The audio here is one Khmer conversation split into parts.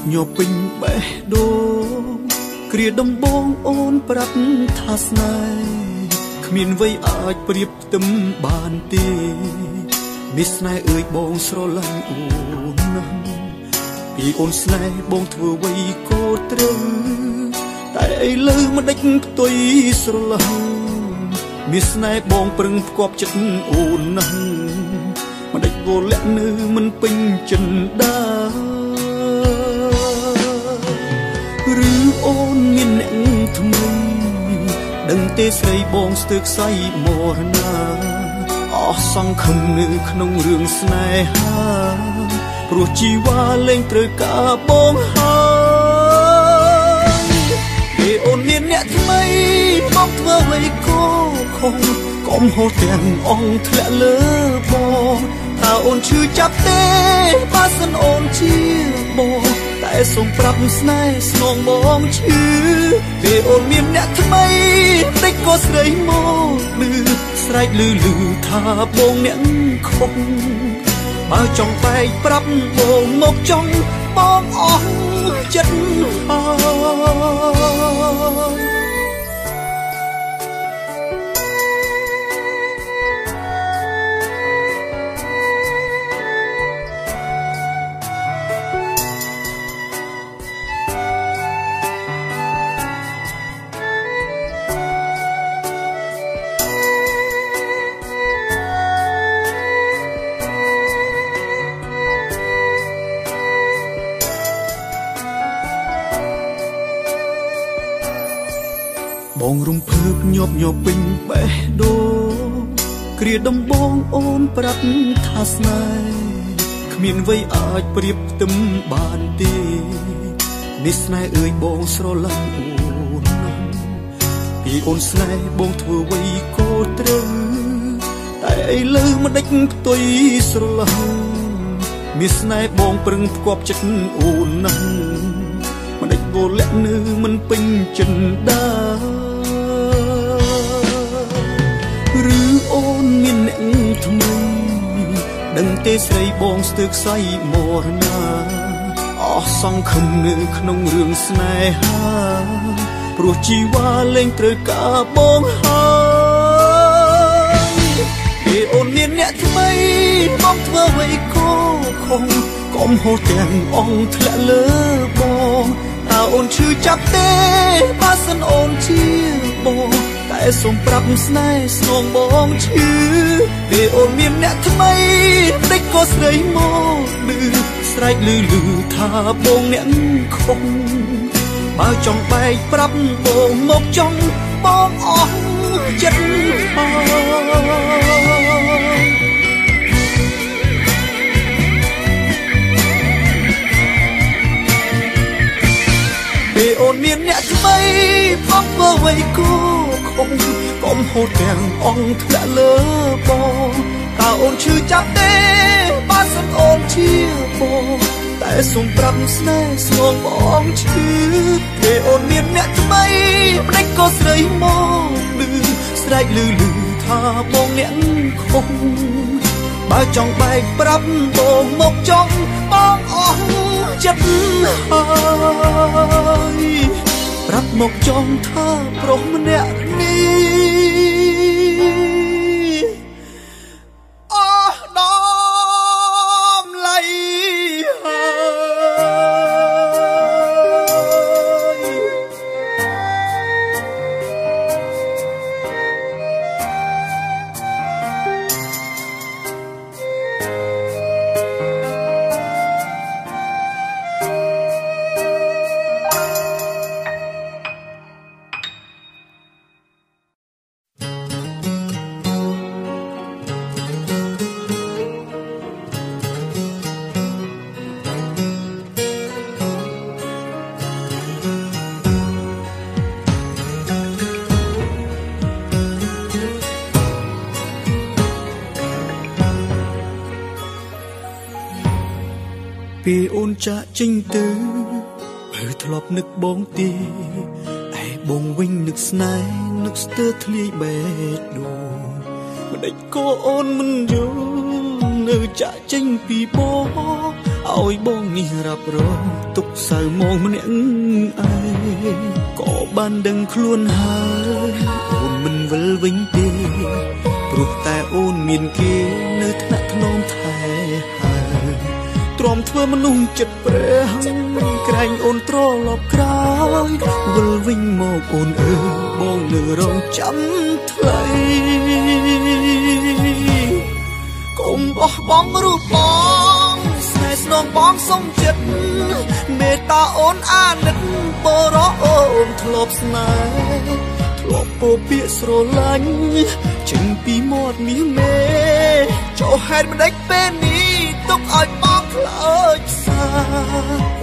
បងរំភើបញាប់ញាប់ពេញបេះដូងគ្រាដំបងអូនប្រាប់ថាស្នេហ៍គ្មានអ្វីអាចប្រៀបផ្ទឹមបានទេនេះស្នេហ៍អើយបងស្រឡាញ់អូនណាស់ពីអូនស្នេហ៍បងធ្វើអ្វីក៏ត្រូវតែឥឡូវមិនដេចផ្ទុយស្រឡាញ់មានស្នេហ៍បងប្រឹងផ្គប់ចិត្តអូនណាស់មិនដេចវល់លាក់នៅមិនពេញចិនដាឬ ថ្មីដឹងទេស្រីបងស្ទើរខ្សែមរណាអស់សង្ឃឹមនៅក្នុងរឿងស្នេហាព្រោះជីវ៉ាលែងត្រូវការបងហើយពេលអូនមានអ្នកថ្មីមកធ្វើអ្វីក៏ខុស កុំហូរទាំងអងធ្លាក់លើបងតើអូនឈឺចាប់ទេបើសិនអូនជាបងតែសូមប្រាប់ស្នេហ៍ស្នងបងឈឺពេលអូនមានអ្នកថ្មីតិចក៏ស្រីមកលឺស្រែកលឺលឺថាបងអ្នកខុសបើចង់បែកប្រាប់បងមកចង់បងអស់ចិត្តហើ ដំបងអូនប្រាប់ថាស្នេហ៍គ្មានអ្វីអាចប្រៀបផ្ទឹមបានទេនេះស្នេហ៍អើយបងស្រឡាញ់អូនណាស់ពីអូនស្នេហ៍បងធ្វើអ្វីក៏ត្រូវតែឥឡូវមិនដេចផ្ទុយស្រឡាញ់មានស្នេហ៍បងប្រឹងផ្គប់ចិត្តអូនណាស់មិនដេចវល់លាក់នៅមិនពេញចិនដាឬ អូនមានអ្នកថ្មីដឹងទេស្រីបងស្ទើរខ្សែមរណាអស់សង្ឃឹមនៅក្នុងរឿងស្នេហាព្រោះជីវ៉ាលែងត្រូវការបងហើយពេលអូនមានអ្នកថ្មីបងធ្វើអ្វីក៏ខុសកុំហូរទាំងអងធ្លាក់លើបងតើអូនឈឺចាប់ទេបើសិនអូនជាបងតែ សូមប្រាប់ស្នេហ៍ស្នងបងឈឺពេលអូនមានអ្នកថ្មីតិចក៏ស្រីមកលឺស្រែកលឺលឺថាបងអ្នកខុសបើចង់បែកប្រាប់បងមកចង់បងអស់ចិត្តហើយពេលអូនមានអ្នកថ្មីផងធ្វើអ្វីគូ ខំកុំហូតទាំងអងធ្លាក់លើបងតើអូនឈឺចាប់ទេបើសិនអូនជាបងតែសូមប្រាប់ស្នេហ៍ស្នងបងឈឺពេលអូនមានអ្នកថ្មីម្ដេចក៏ស្រីមកលឺស្រែកលឺលឺថាបងអ្នកខុសបើចង់បែកប្រាប់បងមកចង់បងអស់ចិត្តហើយ ប្រាប់មកចង់ថាប្រុសម្នាក់នេះ ចាក់ចេញទៅព្រឺធ្លាប់នឹកបងទេឯបងវិញនឹកស្នេហ៍នឹកស្ទើរធ្លាយបេះដូងមិនដេចក៏អូនមិនយល់នៅចាក់ចេញពីបងឲ្យបងនេះរាប់រងទុកសៅមងម្នាក់ឯងក៏បានដឹងខ្លួនហើយអូនមិនវិលវិញទេព្រោះតែអូនមានគេនៅថ្នាក់ធ្នមថែហើយ ទ្រាំធ្វើមនុស្សចិត្តព្រះក្រែងអូនត្រឡប់ក្រោយវិលវិញមកអូនអើយបងនៅរងចាំថ្លៃកុំបោះបង់រូបបងស្នេហ៍ស្នងបងសុំចិត្តមេត្តាអូនអាណិតបរោអូនធ្លាប់ស្នេហ៍ធ្លាប់ពោពាកស្រឡាញ់ចេញពីមាត់មាសមេចុះហេតុម្ដេចពេលនេះទុកឲ្យបង ខ្លោចសា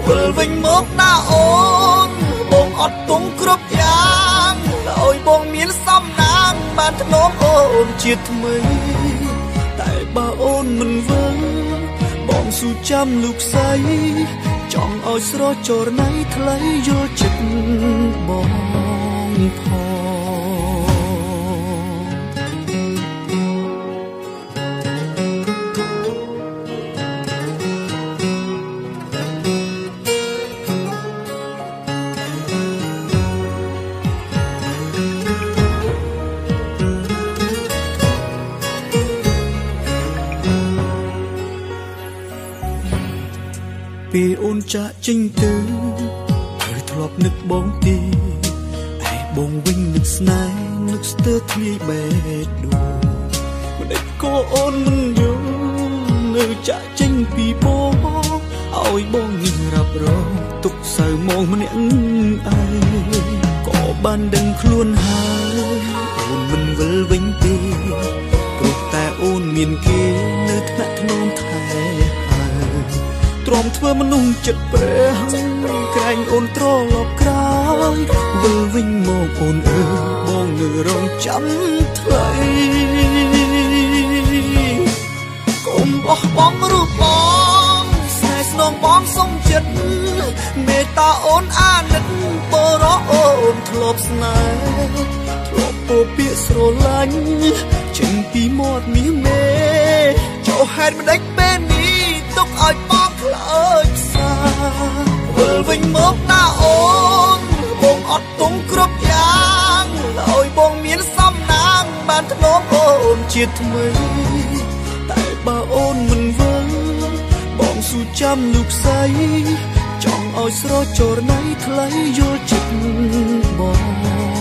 វិលវិញមកណាអូនបងអត់ទុំគ្រប់យ៉ាងឲ្យបងមានសំណាងបានធ្នមអូនជាថ្មីតែបើអូនមិនវិលបងស៊ូចាំលោកស្រីចង់ឲ្យស្រចរណៃថ្លៃយល់ចិត្តបង ចាក់ចេញទៅត្រូវធ្លាប់នឹកបងទីឯបងវិញនឹកស្នេហ៍នឹកស្ទើរធ្លាយបេះដូងមិនដេចក៏អូនមិនយល់នៅចាក់ចេញពីបងឲ្យបងនេះរាប់រងទុកសៅមងម្នាក់ឯងក៏បានដឹងខ្លួនហើយអូនមិនវិលវិញទេព្រោះតែអូនមានគេនៅថ្នាក់ធ្នមថែ ទ្រាំធ្វើមនុស្សចិត្តព្រះក្រែងអូនត្រឡប់ក្រោយវិលវិញមកអូនអើយបងនៅរងចាំថ្លៃកុំបោះបង់រូបបងស្នេហ៍ស្នងបងសុំចិត្តមេត្តាអូនអាណិតបរោអូនធ្លាប់ស្នេហ៍ធ្លាប់ពោពាកស្រឡាញ់ចេញពីមាត់មាសមេចុះហេតុម្ដេចពេលនេះទុកឲ្យ បងខ្លោចសាវិលវិញមកណាអូនបងអត់ទុំគ្រប់យ៉ាងឲ្យបងមានសំណាងបានធ្នមអូនជាថ្មីតែបើអូនមិនវិលបងស៊ូចាំលោកស្រីចង់ឲ្យស្រចរណៃថ្លៃយល់ចិត្តបងផង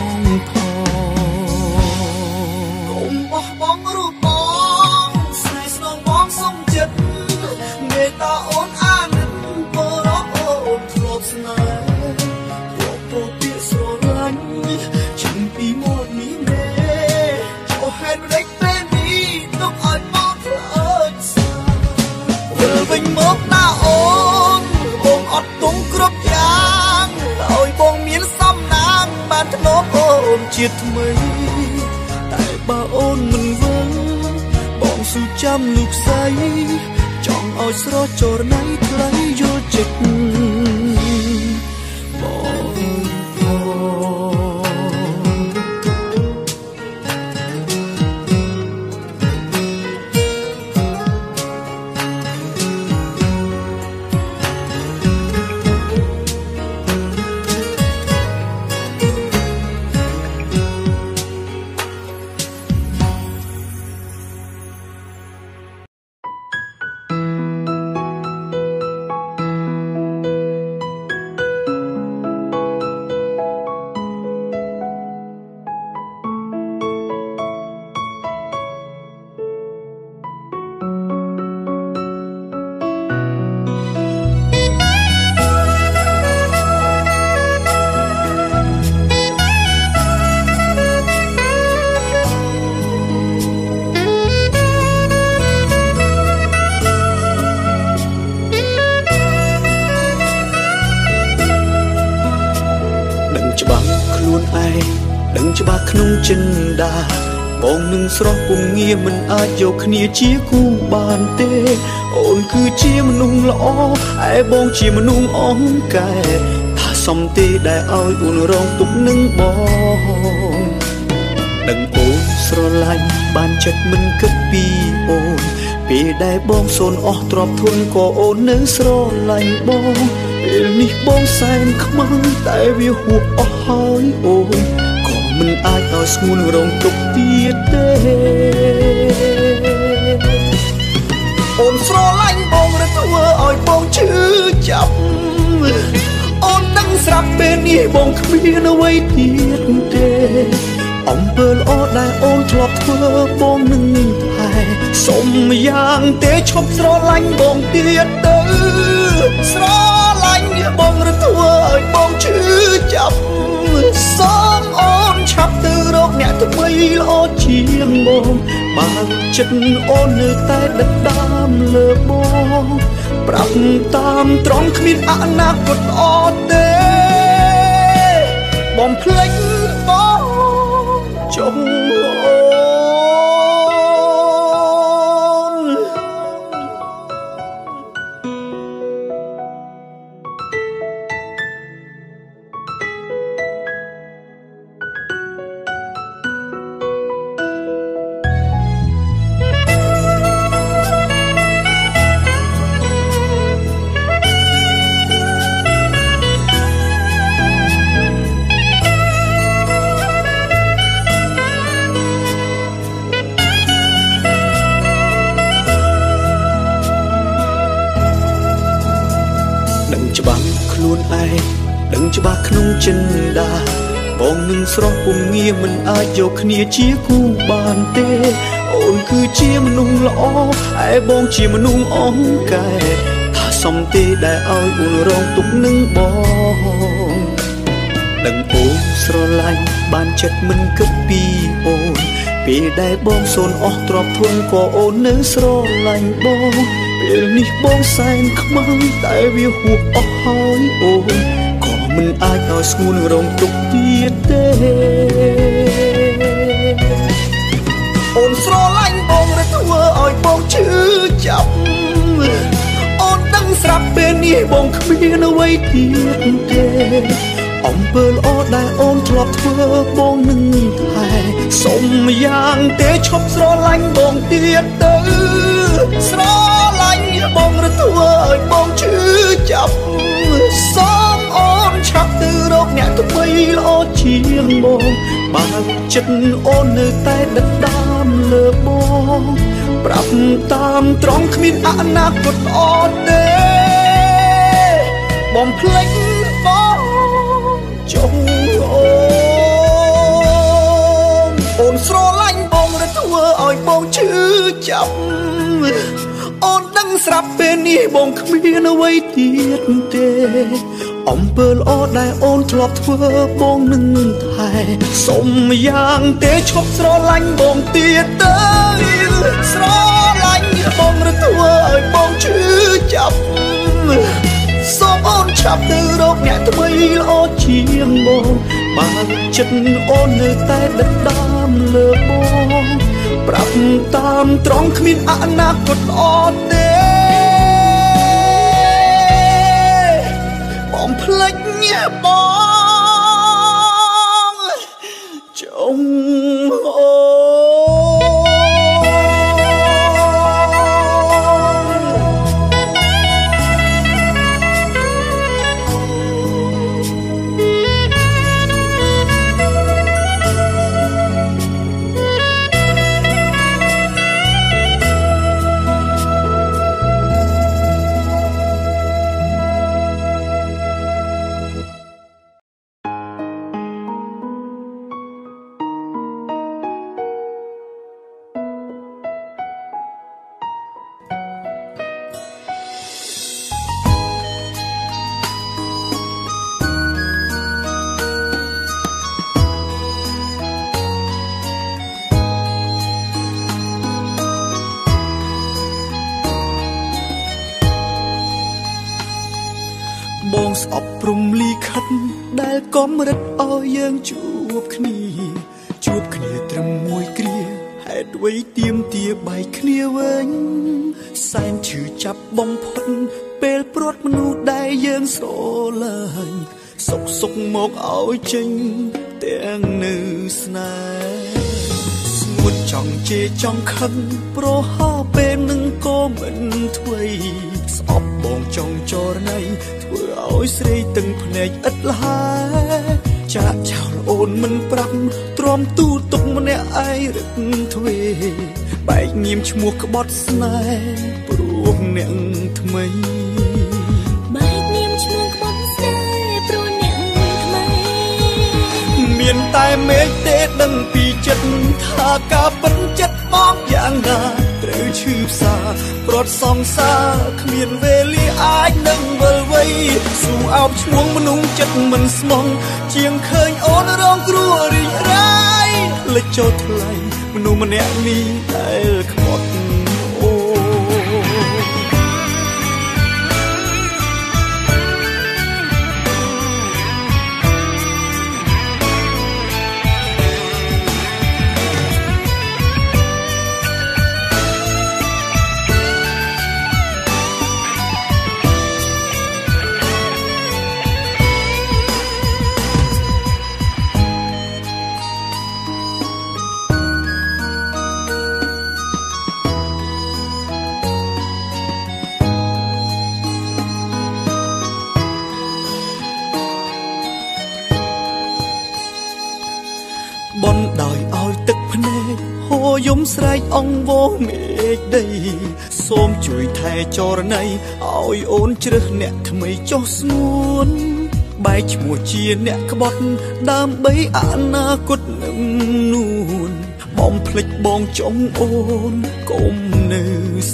អូនជាថ្មី តែបើអូនមិនវិលបងស៊ូចាំលោកស្រីចង់ឲ្យស្រចរណៃថ្លៃយល់ចិត្ត ចិន្តាបងនឹងស្រស់ពុំងារមិនអាចយកគ្នាជាគូបានទេ អូនគឺជាមនុស្សល្អឯបងជាមនុស្សអង្កែថាសំទេដែលឲ្យអូនរងទុកនឹងបងដឹងអូនស្រឡាញ់បានចិត្តមិនគិតពីអូនពេលដែលបងសូនអស់ទ្រព្យធនក៏អូននៅស្រឡាញ់បងពេលនេះបងសែនខ្មាំងតែវាហួសអស់ហើយអូនក៏ មិនអាចឲ្យស្ងួនរងទុកទៀតទេអូនស្រឡាញ់បងឬធ្វើឲ្យបងឈឺចាប់អូនដឹងស្រាប់ពេលនេះបងគ្មានអ្វីទៀតទេអំពើល្អដែលអូនធ្លាប់ធ្វើបងនឹងថែសុំយ៉ាងទេឈប់ស្រឡាញ់បងទៀតទៅស្រឡាញ់ បងបើចិត្តអូននៅតែដិតដាមលើបងប្រាប់តាមត្រង់គ្មានអនាគតល្អទេបំភ្លេចបងចុ ស្រស់ពុំងារមិនអាចយកគ្នាជាគូបានទេ អូនគឺជាមនុស្សល្អឯបងជាមនុស្សអង្កែថាសំទេដែលឲ្យអូនរងទុកនឹងបងដឹងអូនស្រឡាញ់បានចិត្តមិនគិតពីអូនពេលដែលបងសូនអស់ទ្រព្យធនក៏អូននៅស្រឡាញ់បងពេលនេះបងសែនខ្មាំងតែវាហួសអស់ហើយអូនមិនអាចឲ្យស្ងួនរងទុកទៀ តទេអូនស្រឡាញ់បងឬធ្វើឲ្យបងឈឺចាប់អូនដឹងស្រាប់ពេលនេះបងគ្មានអ្វីទៀតទេអំពើល្អដែលអូនធ្លាប់ធ្វើបងនឹងថែសុំយ៉ាងទេឈប់ស្រឡាញ់បងទៀតទៅស្រឡាញ់បងឬធ្វើឲ្យបងឈឺចាប់សុំអូន ឆាប់ទៅរកអ្នកថ្មីល្អជាងបងបើចិត្តអូននៅតែដិតដាមលើបងប្រាប់តាមត្រង់គ្មានអនាគតល្អទេបំភ្លេចបងចុងអូនអូនស្រឡាញ់បងឬធ្វើឲ្យបងឈឺចាប់អូនដឹងស្រាប់ពេលនេះបងគ្មានអ្វីទៀតទេ អំពើល្អដែលអូនធ្លាប់ធ្វើបងនឹងថែសុំយ៉ាងទេឈប់ស្រឡាញ់បងទៀតទៅស្រឡាញ់បងឬធ្វើឲ្យបងឈឺចាប់សូមអូនឆាប់ទៅរកអ្នកថ្មីល្អជាងបងបើចិត្តអូននៅតែដិតដាមលើបងប្រាប់តាមត្រង់គ្មានអនាគតល្អទេ ភ្លេចបង អ្វីទៀមទាបែកគ្នាវិញសែនឈឺចាប់បំផុតពេលព្រាត់មនុស្សដែលយើងស្រឡាញ់សុកសុកមកឲ្យចេញទាំងនៅស្នេហ៍ស្ងួតចង់ជេរចង់ខឹងប្រហោពេលនឹងក៏មិនធ្វេស្អប់បងចង់ចរណៃធ្វើឲ្យស្រីតឹងភ្នែកឥតលហើចាក់ចោល អូនមិនប្រាប់ទ្រាំទូទុកម្នាក់ឯងរឹកទ្វេបែកញៀមឈ្មោះក្បត់ស្នេហ៍ព្រោះអ្នកថ្មីបែកញៀមឈ្មោះក្បត់ស្នេហ៍ព្រោះអ្នកថ្មីមានតែមេឃទេដឹងពីចិត្តថាការពិតចិត្តបងយ៉ាងណា ត្រូវឈឺផ្សាប្រត់សងសាគ្មានវេលាអាចនឹងវិលវ័យស៊ូអោបឈ្មោះមនុស្សចិត្តមិនស្មងជាងឃើញអូនរងគ្រោះរីករាយលេចចូលថ្លៃមនុស្សម្នាក់នេះដែលខ្មត់ ស្រែកអង្វរមេឃដី សូមជួយថែចរណីឲ្យអូនជ្រើសអ្នកថ្មីចុះស្ងួនបែកឈ្មោះជាអ្នកក្បត់ដើម្បីអនាគតនឹងនួនបំភ្លេចបងចង់អូនកុំនៅ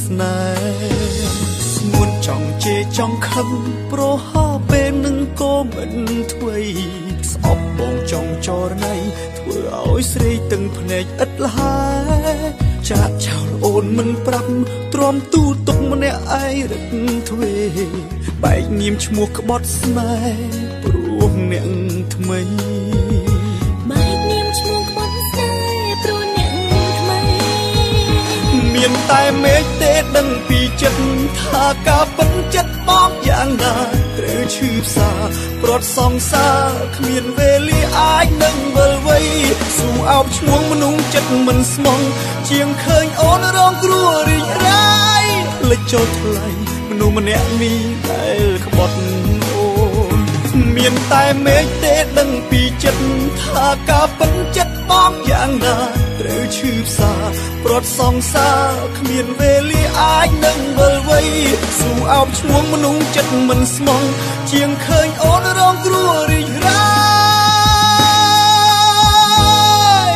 ស្នេហ៍ស្ងួនចង់ជេរចង់ខឹងប្រហោពេលនឹងក៏មិនធ្វេស្អប់បងចង់ចរណៃធ្វើឲ្យស្រីតឹងភ្នែកឥតលហើ ចាក់ចោលអូនមិនប្រាប់ទ្រាំទូទុកម្នាក់ឯងរឹកទ្វេបែកញៀមឈ្មោះក្បត់ស្នេហ៍ព្រោះអ្នកថ្មី មានតែមេឃទេដឹងពីចិត្តថាការពិតចិត្តបងយ៉ាងណាត្រូវឈឺផ្សាប្រត់សងសាគ្មានវេលាអាចនឹងវិលវ័យស៊ូអោបឈ្មោះមនុស្សចិត្តមិនស្មងជាងឃើញអូនរងគ្រោះរីករាយលេចចូលថ្លៃមនុស្សម្នាក់នេះដែលក្បត់អូន មានតែមេឃទេដឹងពីចិត្តថាការពិតចិត្តបងយ៉ាងណាត្រូវឈឺផ្សាប្រត់សងសាគ្មានវេលាអាចនឹងវិលវ័យស៊ូអោបឈ្មោះមនុស្សចិត្តមិនស្មងជាងឃើញអូនរងគ្រោះរីករាយ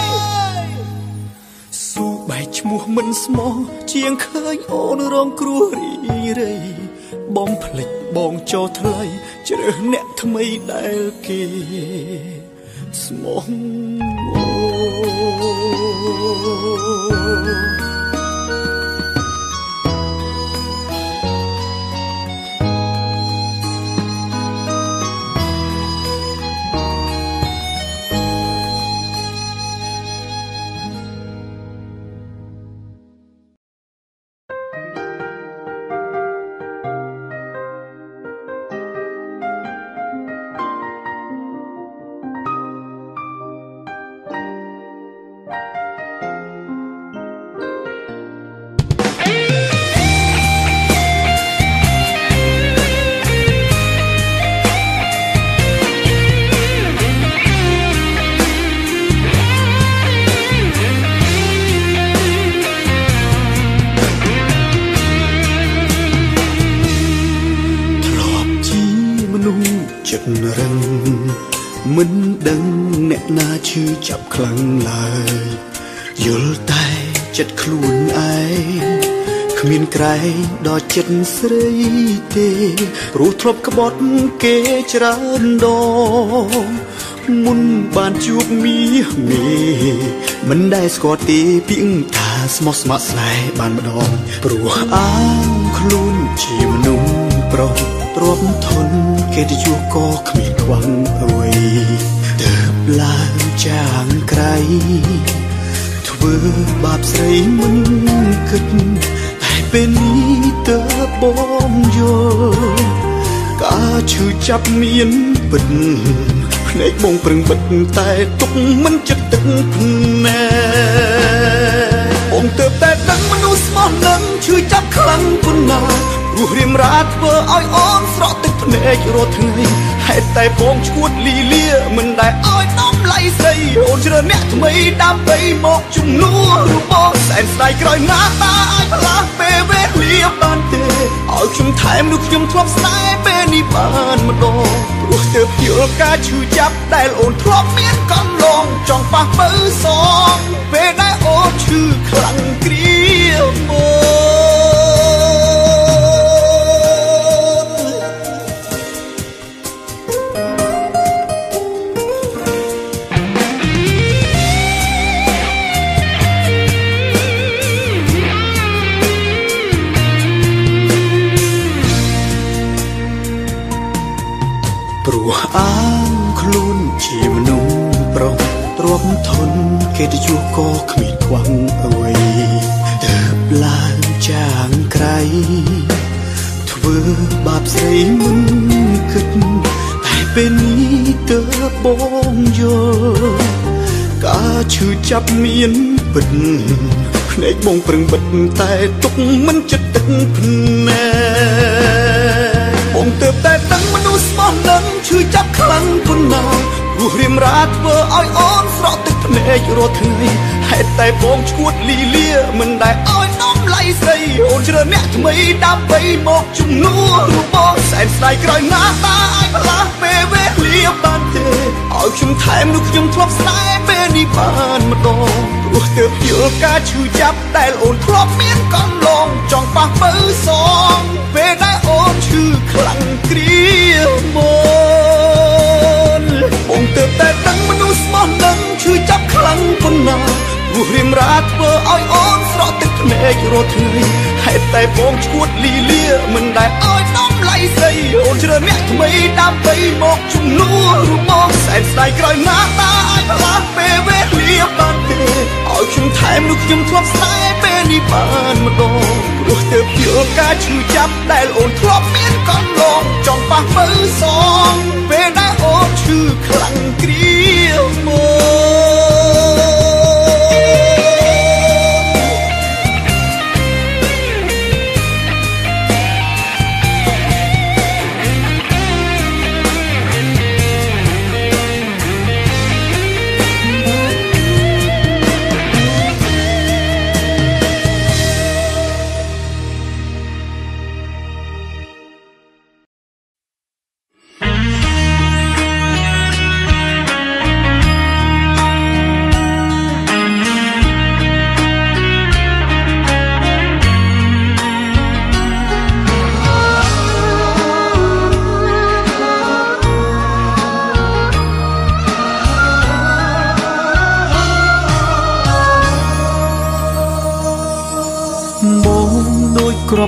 ស៊ូបែកឈ្មោះមិនស្មងជាងឃើញអូនរងគ្រោះរីរៃ បំភ្លេចបងចូលថ្លៃជ្រើសអ្នកថ្មីដែលគេស្មោះមិ ដឹងអ្នកណាឈឺចាប់ខ្លាំងឡើយយល់តែចិត្តខ្លួនឯងគ្មានក្រែងដល់ចិត្តស្រីទេព្រោះធ្លាប់ក្បត់គេច្រើនដងមុនបានជួបមាសមេមិនដែលស្គាល់ទេពីថាស្មោះស្ម័គ្រស្នេហ៍បានម្ដងព្រោះអាងខ្លួនជាមនុស្សប្រុសទ្រាំធនគេទៅជួក៏គ្មានខ្វះអ្វី ទើបឡើងចាងក្រៃធ្វើបាបស្រីមិនគិតតែពេលនេះទើបបងយល់ការឈឺចាប់មានពិតភ្នែកបងប្រឹងបិទតែទុកមិនចិត្តទឹកភ្នែកបងទើបតែដឹងមនុស្សស្មោះនឹងឈឺចាប់ខ្លាំងប៉ុណ្ណារស់រៀមរាធ្វើឲ្យអូនស្រក់ទឹក ភ្នែករាល់ថ្ងៃហេតុតែបងឈួតលីលាមិនដែលឲ្យនំឡៃស្រីអូនជ្រើអ្នកថ្មីដើម្បីមកជំនួសរបសែនស្ដាយក្រោយណាតាអាចផ្លាស់ពេលវេលាបានទេឲ្យខ្ញុំថែមនោះខ្ញុំធ្លាប់ស្នេហ៍ពេលនេះបានម្ដងព្រោះទើបយល់ការឈឺចាប់ដែលអូនធ្លាប់មានកន្លងចង់ប៉ះបើសងពេលដែលអូនឈឺខ្គេទៅជួក៏គ្មានខ្វះអ្វីទៅឡើងចាងក្រៃធ្វើបាបស្រីមិនគិតតែពេលនេះទៅបងយល់ការឈឺចាប់មានពិតភ្នែកបងប្រឹងបិទតែទុកមិនចិត្តទឹកភ្នែកបងទើបតែដឹងមនុស្សស្មោះនឹងឈឺចាប់ខ្លាំងប៉ុណ្ណារស់រៀមរាធ្វើឲ្យអូនស្រក់ទឹក ភ្នែករាល់ថ្ងៃហេតុតែបងឈួតលីលាមិនដែលឲ្យនំឡៃស្រីអូនជ្រើអ្នកថ្មីដើម្បីមកជំនួសរបសែនស្ដាយក្រោយណាតាអាចផ្លាស់ពេលវេលាបានទេឲ្យខ្ញុំថែមនោះខ្ញុំធ្លាប់ស្នេហ៍ពេលនេះបានម្ដងព្រោះទើបយល់ការឈឺចាប់ដែលអូនធ្លាប់មានកន្លងចង់ប៉ះបើសងពេលដែលអូនឈឺខ្លាំងគ្រាមកបង ទើបតែដឹងមនុស្សស្មោះនឹងឈឺចាប់ខ្លាំងប៉ុណ្ណារស់រៀមរាធ្វើឲ្យអូនស្រក់ទឹកភ្នែករាល់ថ្ងៃហេតុតែបងឈួតលីលាមិនដែលឲ្យនំឡៃស្រីអូនជ្រើអ្នកថ្មីដើម្បីមកជំនួសរបសែនស្ដាយក្រោយណាតា ឲ្យផ្លាស់ពេលវេលាបានទេឲ្យខ្ញុំថែមនោះខ្ញុំធ្លាប់ស្នេហ៍ពេលនេះបានម្ដងព្រោះទើបយល់ការឈឺចាប់ដែលអូនធ្លាប់មានកន្លងចង់ប៉ះបើសងពេលដែលអូនឈឺខ្លាំងគ្រាមក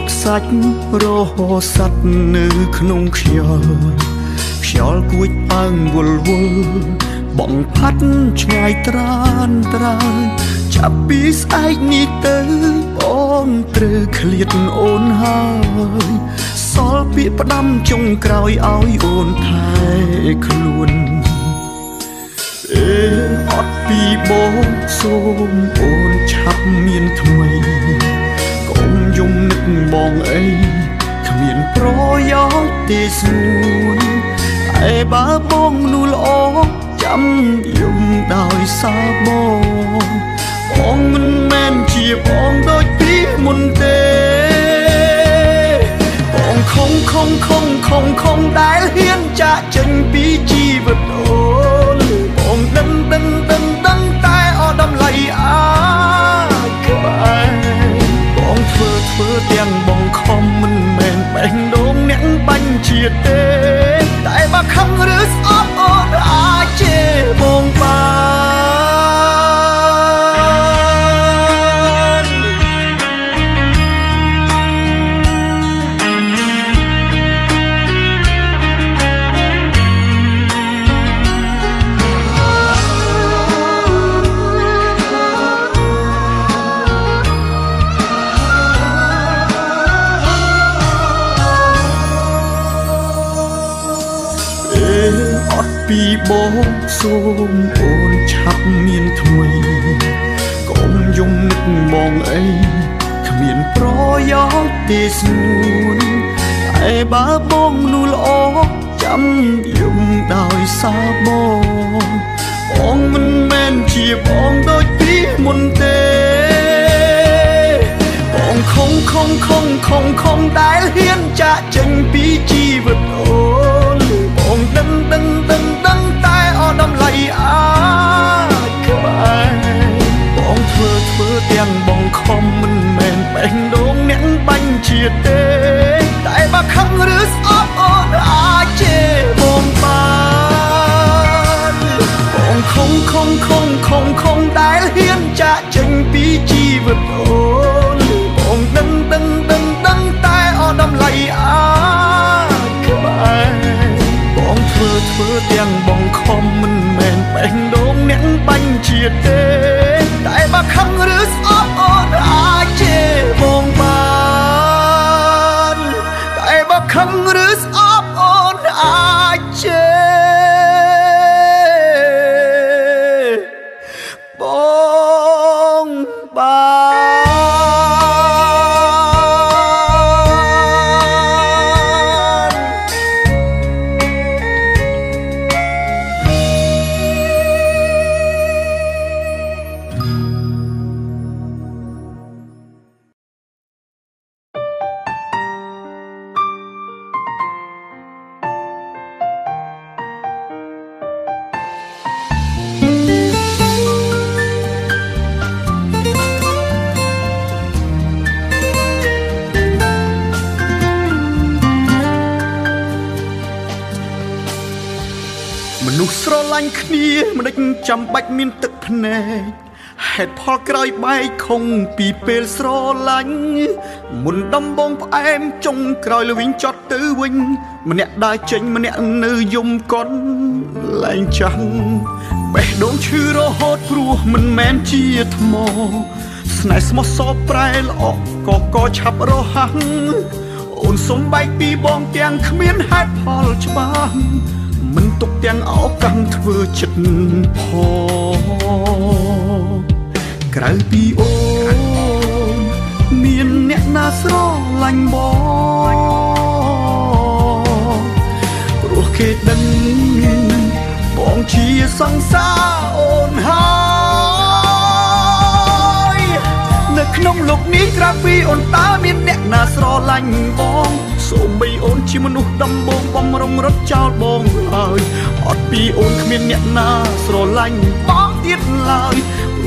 បខ្សាច់រហោសัตว์នៅក្នុងខ្យល់ខ្យល់គួចអើងវល់វល់បងផាត់ឆ្ងាយត្រានត្រើយចាប់ពីស្អែកនេះទៅបងត្រូវឃ្លាតអូនហើយសល់ពាក្យផ្ដាំចុងក្រោយឲ្យអូនថែខ្លួនអេអត់ពីបងសូមអូនឆាប់មានថ្មីកុំយំ នឹកបងអីគ្មានប្រយោជន៍ទេស្នួនឯបើបងនោះល្អចាំយំដោយសារបងបងមិនមែនជាបងដូចពីមុនទេបងខំខំខំខំខំដែលហ៊ានចាក់ចេញពីជីវិតអូនបងដឹងដឹងដឹងដឹងតែអត់តម្លៃអា ធ្វើធ្វើទាំងបងខំមិនមែនបេះដូងអ្នកបាញ់ជាតិទេតែបើខឹងឬស្អប់អូនអាចជេ សូមអូនឆាប់មានថ្មីកុំងយំនឹកបងអីគ្មានប្រយោជន៍ទេស្ងួនឯបើបងនោះល្អចាំយំដោយសារបងបងមិនមែនជាបងដូចពីមុនទេបងខំខំខំខំខំដែលហ៊ានចាក់ចេញពីជីវិតអូនបងដឹងដឹងដឹងដឹង តែអត់ដំឡៃអាចក្បែរបងធ្វើធ្វើទាំងបងខំមិនមែនបេះដូងអ្នកបាញ់ជាតិទេតែបើខឹងឬស្អប់អូនអាចជេរបងបានបងខំខំខំខំខំដែលហ៊ានចាក់ចេញពីជីវិតអូនបងដឹងដឹងដឹងដឹងតែអត់ដំឡៃអាច បាញ់ជាតិទេតែបើខឹងឬស្អប់អូនអាចជេរបងបានតែបើខឹងឬ ខុងពីពេលស្រឡាញ់មុនដំបងផ្អែមចុងក្រោយលវិញចត់ទៅវិញ ម្នាក់ដើរចេញម្នាក់នៅយំកន់លែងចាំងបេះដូងឈឺរហូតព្រោះមិនមែនជាថ្មស្នេហ៍ស្មោះសរប្រែល្អក៏ក៏ឆាប់រហ័សអូនសំបែកពីបងទាំងគ្មានហេតុផលច្បាស់មិនទុកទាំងអោកាំងធ្វើចិត្តផង ក្រៅពីអូនមានអ្នកណាស្រឡាញ់បងព្រោះគេដឹងបងជាសង្សារអូនហើយនៅក្នុងលោកនេះក្រៅពីអូនតើមានអ្នកណាស្រឡាញ់បងសូម្បីអូនជាមនុស្សដំបងបំរុងរត់ចោលបងហើយអត់ពីអូនគ្មានអ្នកណាស្រឡាញ់បងទៀតឡើយ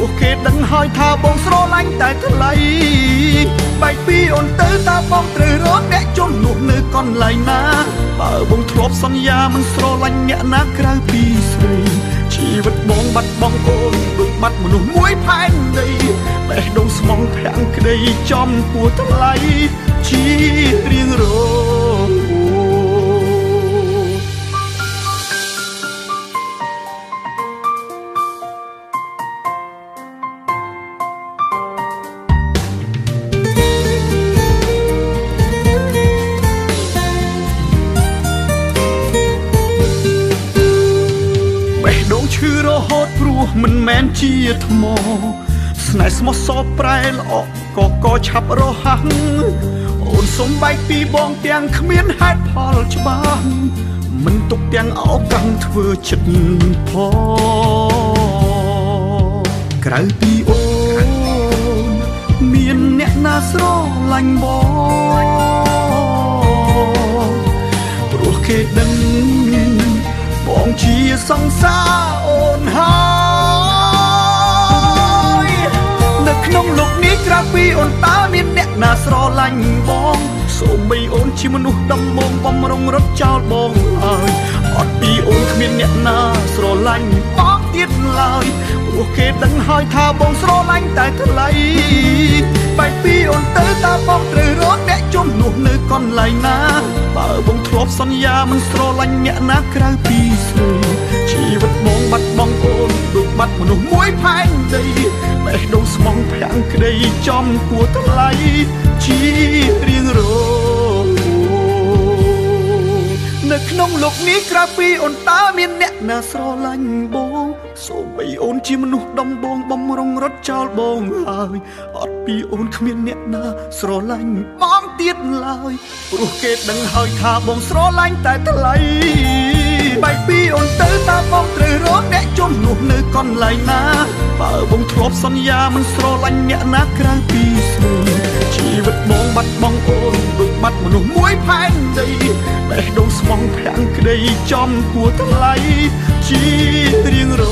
ព្រោះគេដឹងហើយថាបងស្រឡាញ់តែថ្លៃបែកពីអូនទៅតើបងត្រូវរកអ្នកជំនួសនៅកន្លែងណាបើបងធ្លាប់សន្យាមិនស្រឡាញ់អ្នកណាក្រៅពីស្រីជីវិតបងបាត់បង់អូនដូចបាត់មនុស្សមួយផែនដីបេះដូងស្មងភាំងក្តីចំពោះថ្លៃជារៀងរង មិនមែនជាថ្ម ស្នេហ៍ស្មោះសរប្រែល្អក៏ក៏ឆាប់រហ័សអូនសំបែកពីបងទាំងគ្មានហេតុផលច្បាស់មិនទុកទាំងអោកាំងធ្វើចិត្តផងក្រៅពីអូនមានអ្នកណាស្រឡាញ់បងព្រោះគេដឹងបងជាសង្សារអូនហើយ លោកនេះក្រៅពីអូនតើមានអ្នកណាស្រឡាញ់បងសូម្បីអូនជាមនុស្សដំបងបំរុងរត់ចោលបងហើយអត់ពីអូនគ្មានអ្នកណាស្រឡាញ់បងទៀតឡើយព្រោះគេដឹងហើយថាបងស្រឡាញ់តែថ្លៃបែកពីអូនទៅតើបងត្រូវរកអ្នកជំនួសនៅកន្លែងណាបើបងធ្លាប់សន្យាមិនស្រឡាញ់អ្នកណាក្រៅពីស្រីជីវិតប ងបាត់បង់អូនដូចបាត់មនុស្សមួយផែនដីបេះដូងស្មងភាំងក្តីចំពោះថ្លៃជារៀងរងនៅក្នុងលោកនេះក្រៅពីអូនតើមានអ្នកណាស្រឡាញ់បងសូម្បីអូនជាមនុស្សដំបងបំរុងរត់ចោលបងហើយអត់ពីអូនគ្មានអ្នកណាស្រឡាញ់បងទៀតឡើយព្រោះគេដឹងហើយថាបងស្រឡាញ់តែថ្លៃ បែកពីអូនទៅតើបងត្រូវរកអ្នកជំនួសនៅកន្លែងណាបើបងធ្លាប់សន្យាមិនស្រឡាញ់អ្នកណាក្រៅពីស្រីជីវិតបងបាត់បង់អូនដូចបាត់មនុស្សមួយផែនដីបេះដូងស្មងភាំងក្តីចំគួរថ្លៃជារៀងរ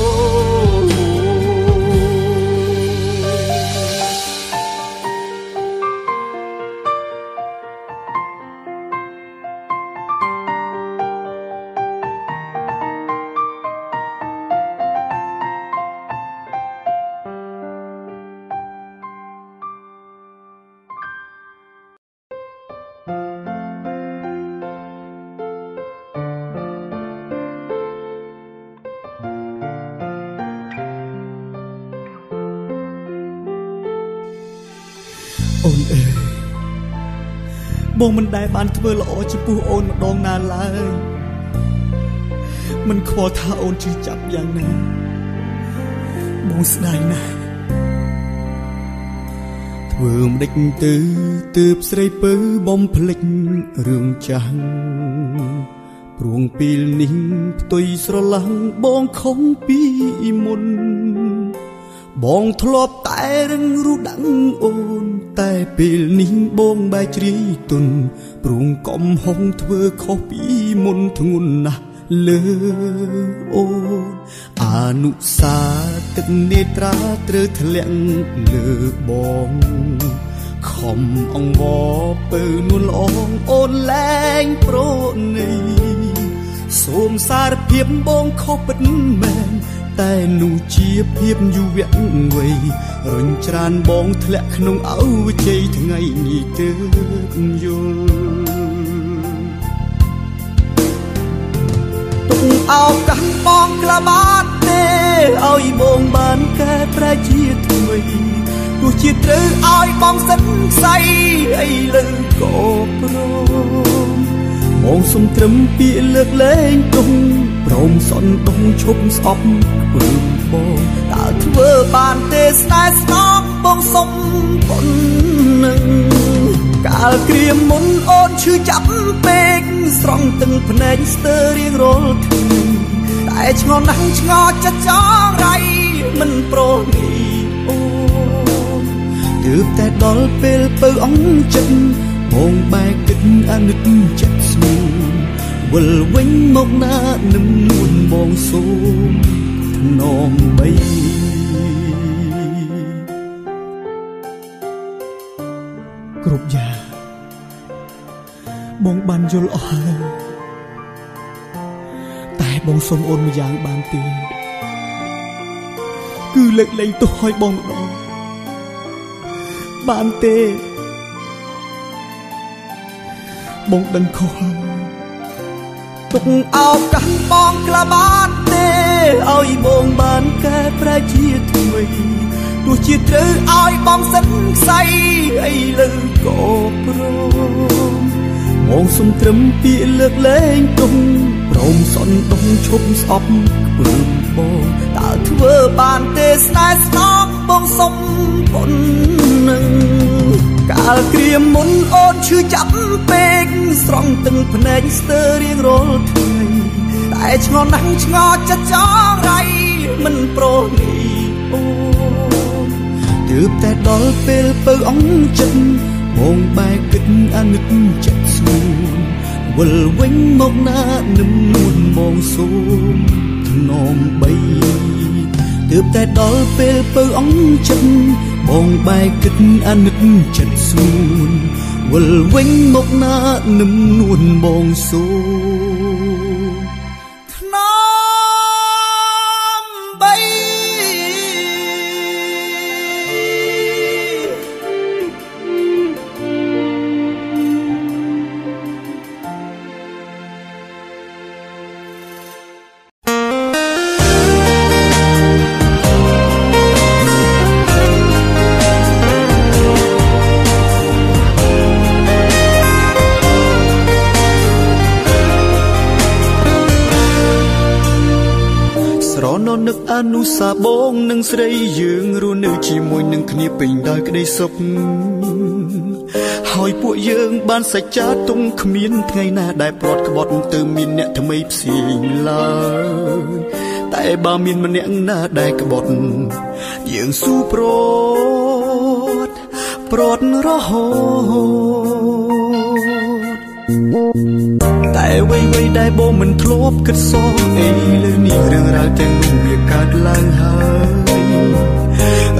បងមិនដែលបានធ្វើល្អចំពោះអូនម្ដងណាឡើយមិនខ្វល់ថាអូនជឿចាប់យ៉ាងណាបងស្ដាយណាស់ធ្វើមិនដេចទៅទើបស្រីពៅបំភ្លេចរឿងចាស់ព្រួងពេលនេះផ្ទុយស្រឡះបងខំពីមុន បងធ្លាប់តែរឹងរូដឹងអូន តែពេលនេះបងបែកជ្រាយទុនព្រួងកំហុងធ្វើខុសពីមុនធ្ងន់ណាស់លើអូនអនុសាទឹកនេត្រាត្រូវធ្លាក់លើបងខំអង្វរពើនួនល្អងអូនលែងប្រណីសូមសារភាពបងខុសពិតមែន តែនោះជាភាពយុវវ័យរញច្រានបងធ្លាក់ក្នុងអវជ័យថ្ងៃនេះទើបយល់ទុកអោកាសបងក្លាបាត់ទេឲ្យបងបានកែប្រែជាថ្មីទោះជាត្រូវឲ្យបងសិនខ្សៃអីលើក៏ព្រមប ងសុំត្រឹមពាក្យលើកលែងទុំព្រមសន់ដងឈប់ស្អប់ពើបងតើធ្វើបានទេស្នេហ៍ស្នងបងសុំប៉ុននឹងកាលក្រៀមមុនអូនឈឺចាប់ពេកស្រង់ទឹកភ្នែកស្ទើររៀងរាល់ថ្ងៃតែឆ្ងល់ណាស់ឆ្ងល់ចិត្តចងរៃមិនប្រនីអូនទើបតែដល់ពេលពៅអងចិត្តបងបែកគិតអាណិតចិត្តស្មួ វិលវិញមកណានឹមនួនបងសូមថ្នមបីគ្រប់យ៉ាងបងបានយល់អស់ហើយតែបងសុំអូនមួយយ៉ាងបានទេគឺលើកលែងទោសឲ្យបងម្ដងបានទេបងដឹងខុសហើយ ទុកអោបកាសបងក្លាបានទេឲ្យបងបានកែប្រែជាថ្មីទោះជាត្រូវឲ្យបងសិនខ្សៃអីលើក៏ព្រមបងសុំត្រឹមពាក្យលើកលែងទុំព្រមសន់ដងឈប់ស្អប់ព្រមបងតើធ្វើបានទេស្នេហ៍ស្នងបងសុំប៉ុននឹង កាលក្រៀមមុនអូនឈឺចាប់ពេកស្រង់ទឹកភ្នែកស្ទើររៀងរាល់ថ្ងៃតែឆ្ងល់ណាស់ឆ្ងល់ចិត្តចងរៃមិនប្រនីអូនទើបតែដល់ពេលពៅអងចិត្តបងបែកគិតអាណិតចិត្តស្មួនវិលវិញមកណានឹមនួនបងសូមថ្នមបីទើបតែដល់ពេលពៅអងចិត្ត បងបែកគិតអាណិតចិត្តស្មួនវិលវិញមកណានឹមនួនបងសូថ្អនុសាបងនឹងស្រីយើងរស់នៅជាមួយនឹងគ្នាពេញដោយក្តីសុខហើយពួកយើងបានសច្ចាទុំគ្មានថ្ងៃណាដែលព្រាត់ក្បត់ទៅមានអ្នកថ្មីផ្សេងឡើយតែបើមានម្នាក់ណាដែលក្បត់យើងស៊ូប្រត់ព្រាត់រហូតតែ អ្វីៗដែលបងមិនធ្លាប់គិតសោះអីលើនេះរឿងរ៉ាវទាំងនោះវាកើតឡើងហើយ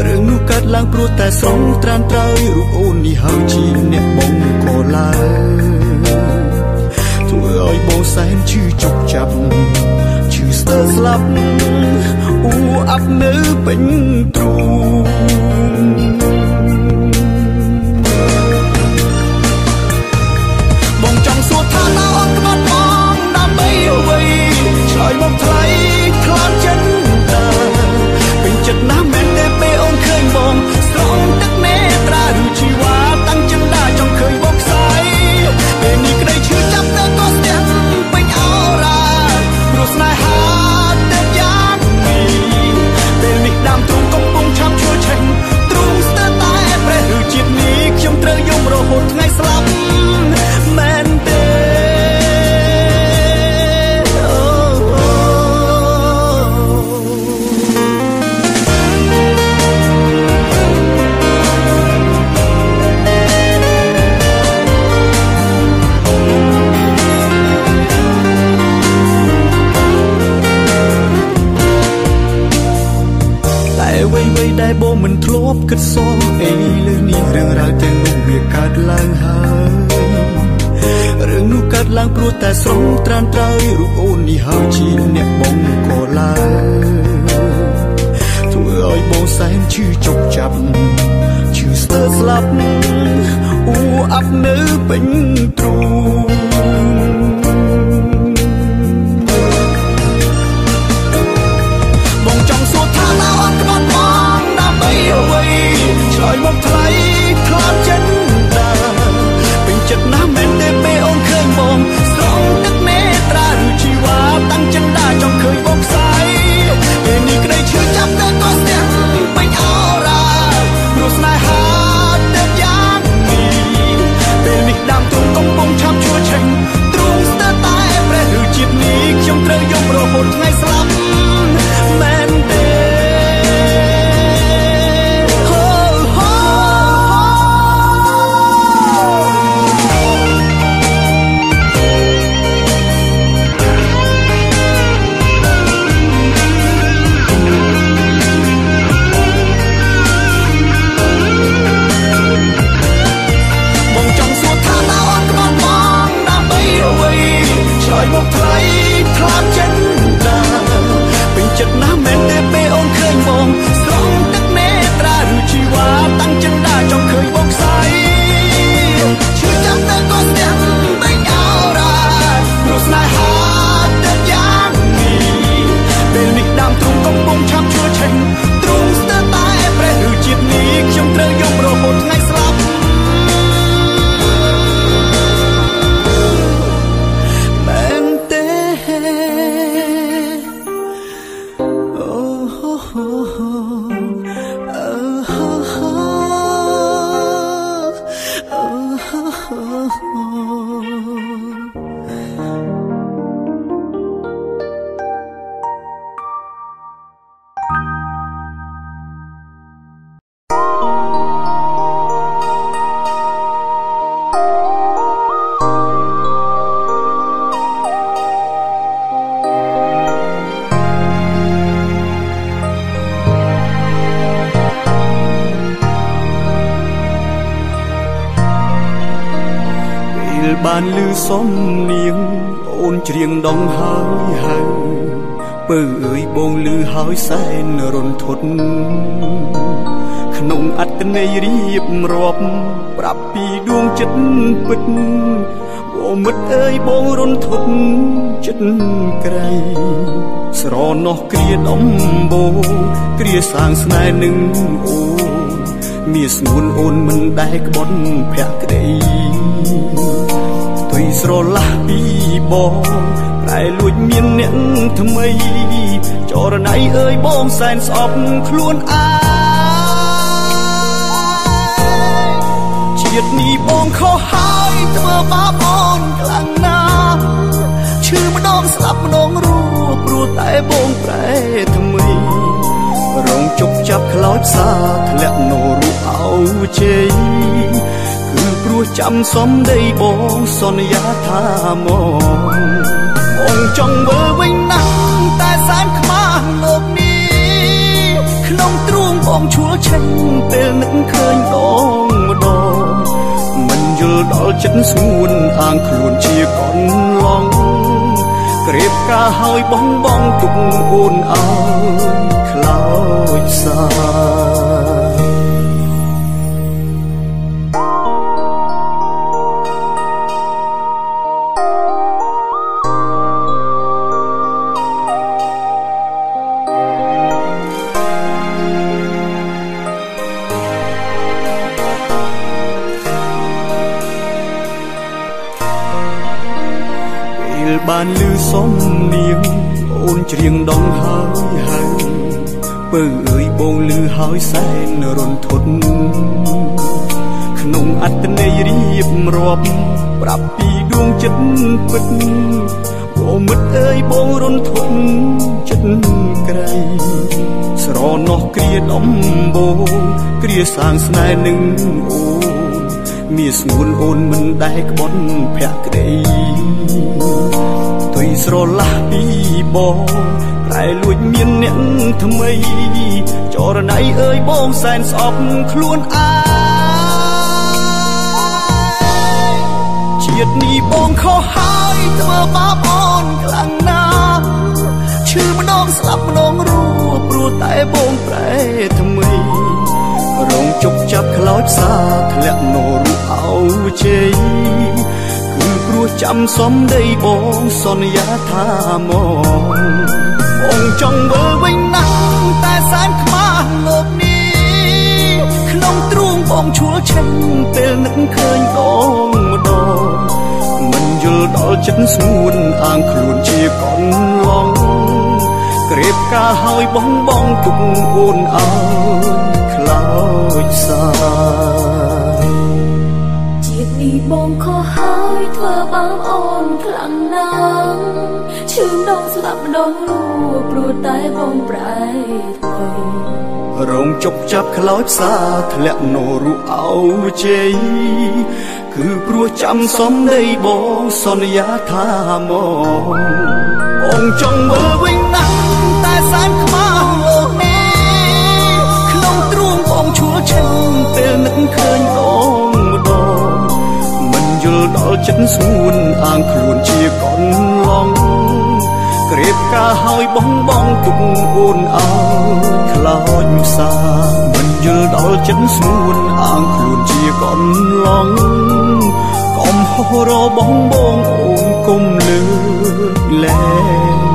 រឿងនោះកើតឡើងព្រោះតែស្រងត្រានត្រើយរូបអូននេះហើយជាអ្នកបងក៏ឡើងធ្វើឲ្យបងសែនឈឺជប់ចាប់ឈឺស្ទើរស្លាប់អ៊ូអាប់នៅពេញទ្រូង ប់គិតសោះអីលើនេះរឿងរ៉ាវទាំងនោះវាកើតឡើងហើយរឿងនោះកើតឡើងព្រោះតែស្រងត្រានត្រើយរូបអូននេះហើយជាអ្នកបងក៏ឡើងធ្វើឲ្យបងសែនឈឺជប់ចាប់ឈឺស្ទើរស្លាប់អ៊ូអាប់នៅពេញទ្រូង ឆ្លើយមកថ្លៃខ្លាចចិនដាពេញចិត្តណាស់មែនទេពេលអូនឃើញបងស្រង់ទឹកនេត្រាឬជីវ៉ាតាំងចិនដាចង់ឃើញបងផ្សាយពេលនេះក្តីឈឺចាប់តែក៏ស្ទះពេញអោរាព្រោះស្នេហាទៅយ៉ាងនេះពេលនេះដាំទ្រូងកំពុងឆាប់ឈួរឆេញទ្រូងស្ទើរតែប្រេះឬជាតិនេះខ្ញុំត្រូវយំរហូតថ្ងៃស្លាប់ ដងហើយហើយពើអើយបងលឺហើយសែនរន្ធត់ក្នុងអត្តន័យរៀបរាប់ប្រាប់ពីដួងចិត្តពិតអូមិត្តអើយបងរន្ធត់ចិត្តក្រៃស្រណោះគ្រាដំបូគ្រាសាងស្នេហ៍នឹងអូមានស្ងួនអូនមិនដែលក្បត់ភក្តីទុយស្រឡះពីបង ប្រែែលួចមានអ្នកថ្មីចរណៃអើយបងសែនស្អប់ខ្លួនអាយជាតិនេះបងខុសហើយធ្វើបាបអូនខ្លាំងណាស់ឈឺម្ដងស្លាប់ម្ដងរស់ព្រោះតែបងប្រែថ្មីរងជប់ចាប់ខ្លោចផ្សាធ្លាក់នោរូបអោជ័យគឺព្រោះចាំសំដីបងសន្យាថាមក បងចង់វើវិញណាស់តែសែនខ្មាស់លោកនេះក្នុងទ្រូងបងឈួលឆេញពេលនឹកឃើញដងម្ដងមិនយល់ដល់ចិត្តស្ងួនអាងខ្លួនជាកូនឡងក្រៀបការហើយបងបងទុកអូនអើយខ្លោចសា បានលឺសំនៀងអូនច្រៀងដងហើយហើយពើអើយបងលឺហើយសែនរន្ធត់ក្នុងអត្តន័យរៀបរាប់ប្រាប់ពីដួងចិត្តពិតអូមិត្តអើយបងរន្ធត់ចិត្តក្រៃស្រណោះគ្រាដំបងគ្រាសាងស្នេហ៍នឹងអូមានស្ងួនអូនមិនដែលក្បត់ភក្តីទុ យស្រឡះពីបងតែលួចមានអ្នកថ្មី ចរណៃអើយបងសែនស្អប់ខ្លួនអាជាតិនេះបងខុសហើយធ្វើបាបអូនខ្លាំងណាស់ឈឺម្ដងស្លាប់ម្ដងរស់ព្រោះតែបងប្រែថ្មីរងជប់ចាប់ខ្លោចសាធ្លាក់នោរូអោជ័យគឺ ព្រោះចាំសំដីបងសន្យាថាមកបងចង់វិលវិញណាស់តែសែនខ្មាស់លោកនេះក្នុងទ្រូងបងឈួលឆេញពេលនឹកឃើញដងម្ដងមិនយល់ដល់ចិត្តស្ងួនអាងខ្លួនជាកូនឡងក្រៀបការហើយបងបងទុកអូនអើយខ្លោចសាជាតិនេះបងខុសហើយធ្វើ ដងស្លាប់ម្ដងរស់ព្រោះតែបងប្រែថ្មីរងជប់ចាប់ខ្លោចសាធ្លាក់នោរូអោជ័យគឺព្រោះចាំសំដីបងសន្យាថាមកបងចង់មើលវិញណាស់តែសែនខ្មាស់លោកនេះក្នុងទ្រូងបងឈួលឆេញពេលនឹកឃើញដងម្ដងមិនយល់ដល់ចិត្តស្ងួនអាងខ្លួនជាកូនឡង ក្រៀបកាហើយបងបងទុកអូនអើខ្លោចសាមិនយល់ដល់ចិត្តស្រួនអាងខ្លួនជាកូនឡងកំហុសរបងបងអូនគុំលើកលែង